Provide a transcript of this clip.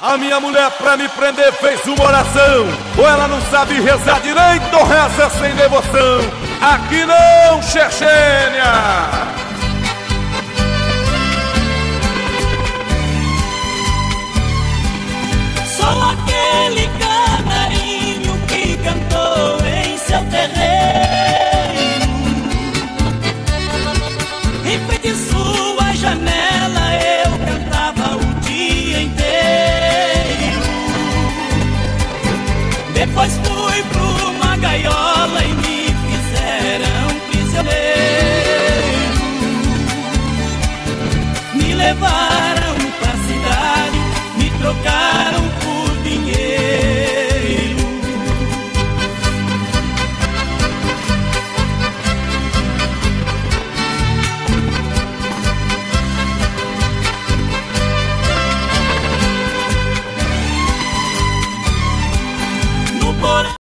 A minha mulher pra me prender fez uma oração Ou ela não sabe rezar direito ou reza sem devoção Aqui não, Chechênia! Depois fui pra uma gaiola e me fizeram prisioneiro. Me levaram pra cidade, me trocaram por